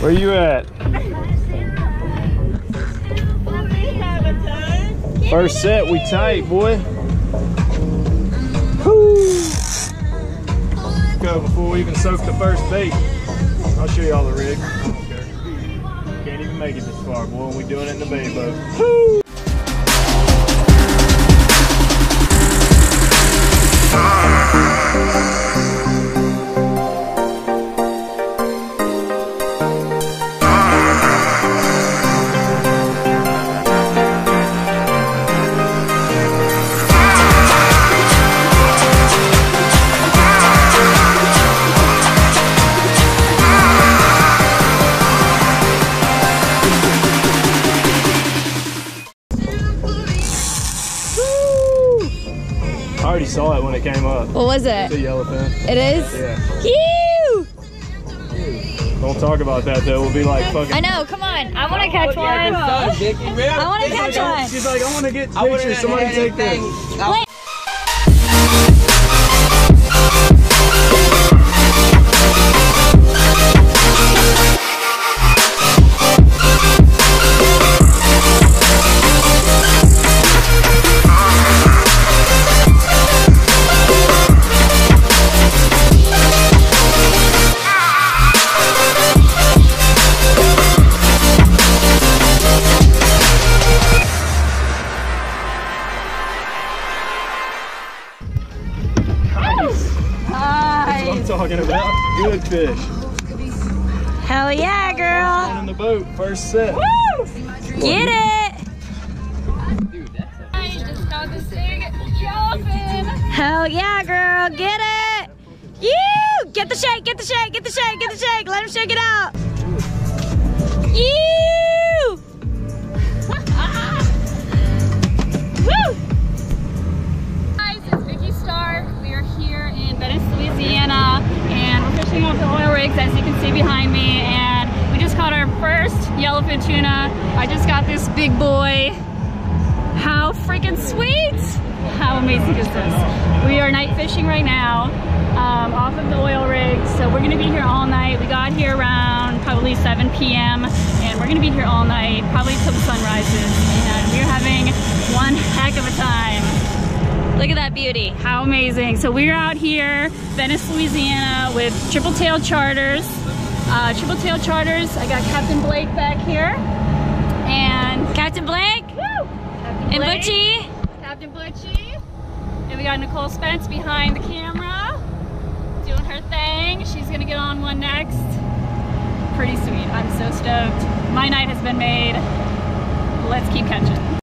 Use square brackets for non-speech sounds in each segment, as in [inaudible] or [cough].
Where you at? First set, we tight, boy. Go before we even soak the first bait. I'll show you all the rig. Can't even make it this far, boy. We doing it in the bay boat. It came up. What was it? The yellowfin. It is? Yeah. Ew! Don't talk about that though. We'll be like [laughs] fucking. I know, come on. I want to catch one. I want to catch one. She's like, I want to get pictures. Somebody take this. Wait. First set. Get it. I just got this big yellowfin. Hell yeah, girl. Get it. You. Get the shake, get the shake, get the shake, get the shake. Let him shake it out. You. [laughs] Woo. Guys, it's Vicky Stark. We are here in Venice, Louisiana, and we're fishing off the oil rigs, as you can see behind me. Caught our first yellowfin tuna. I just got this big boy. How freaking sweet! How amazing is this? We are night fishing right now um, off of the oil rig, so we're gonna be here all night. We got here around probably 7 p.m. and we're gonna be here all night, probably till the sun rises. And we're having one heck of a time. Look at that beauty. How amazing. So we're out here, Venice, Louisiana with Tripletail Charters. Uh, Tripletail Charters, I got Captain Blake back here. And Captain Blake. Woo! Captain And Blake, Butchie. Captain Butchie. And we got Nicole Spence behind the camera doing her thing. She's gonna get on one next. Pretty sweet. I'm so stoked. My night has been made. Let's keep catching.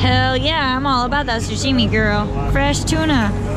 Hell yeah, I'm all about that sashimi, girl. Fresh tuna.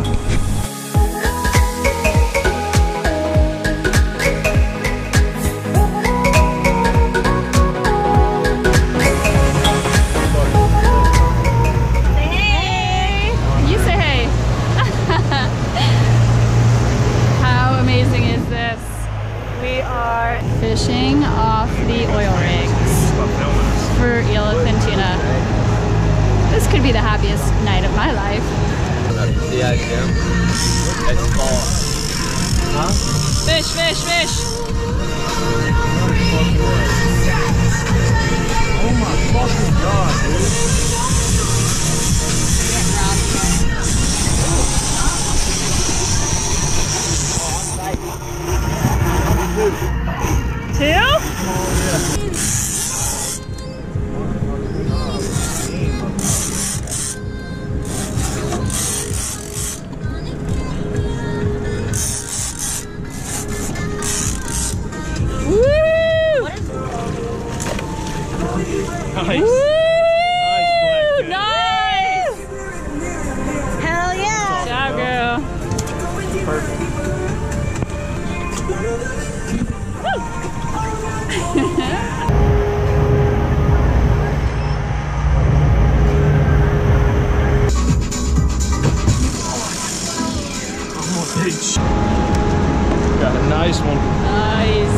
Nice one. Nice.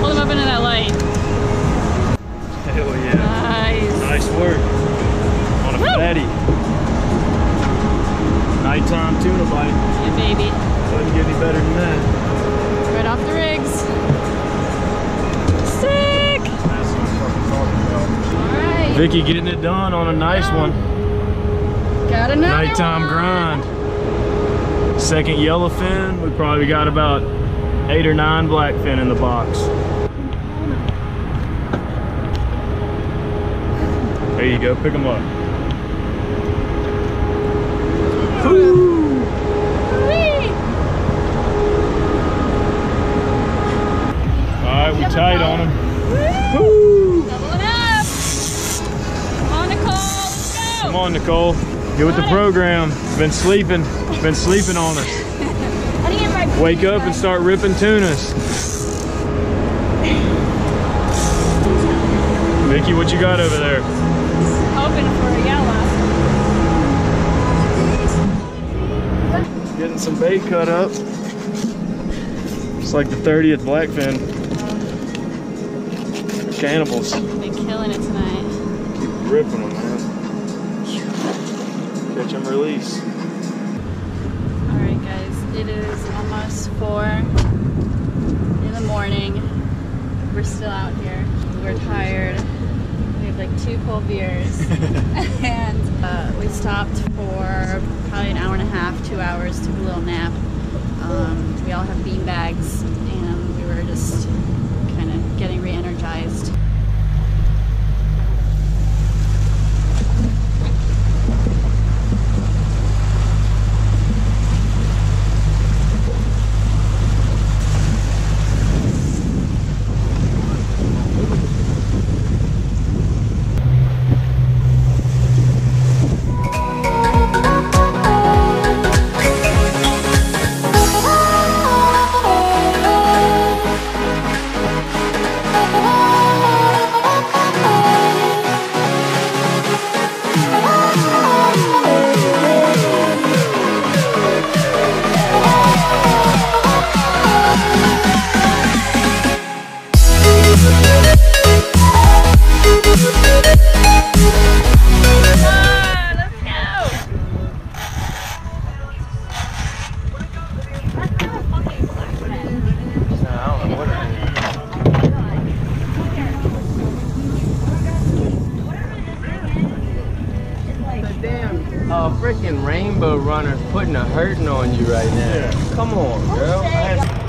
Hold him up into that light. Hell yeah. Nice. Nice work. On a Woo! fatty. Nighttime tuna bite. Yeah, baby. Doesn't get any better than that. Right off the rigs. Sick! That's what I'm fucking talking about. Alright. Vicky getting it done on a nice one. Got another Nighttime one. grind. Second yellowfin. We probably got about eight or nine blackfin in the box. There you go. Pick them up. All right, we tight on them. Double it up. Come on, Nicole. Let's go. Come on, Nicole. Get with the program. Been sleeping. Been sleeping on us. Wake up and start ripping tunas. Mickey, what you got over there? Hoping for a yellow. Getting some bait cut up. It's like the 30th blackfin. Cannibals. Been killing it tonight. Keep ripping them, man. Catch and release. Alright, guys. It almost four in the morning. We're still out here. We're tired. We have like two cold beers. [laughs] and uh, we stopped for probably an hour and a half, two hours, took a little nap. Um, we all have bean bags and we were just kind of getting re energized. rainbow runner's putting a hurting on you right now. Yeah. Come on, girl.